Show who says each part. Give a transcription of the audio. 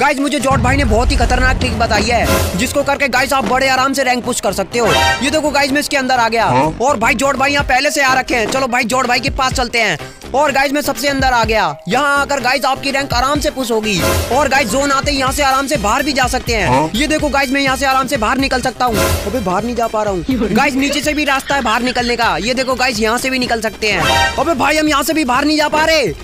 Speaker 1: Guys मुझे jot भाई ने बहुत ही खतरनाक ट्रिक बताई है जिसको करके गाइज़ आप बड़े आराम से रैंक पुश कर सकते हो। ये देखो गाइज़ मैं इसके अंदर आ गया। हाँ। और भाई जॉट भाई यहाँ पहले से आ रखे हैं। चलो भाई जॉट भाई के पास चलते हैं। और गाइज़ मैं सबसे अंदर आ गया। यहाँ आकर गाइज़ आपकी रैंक आराम से पुश होगी। और गाइज़ जोन आते यहाँ से आराम से बाहर भी जा सकते हैं। हाँ। ये देखो गाइज़ मैं यहाँ से आराम से बाहर निकल सकता हूँ। अबे बाहर नहीं जा पा रहा हूँ। गाइज़ नीचे से भी रास्ता है बाहर निकलने का। ये देखो गाइज़ यहाँ से भी निकल सकते हैं। अबे भाई हम यहाँ से भी बाहर नहीं जा पा रहे।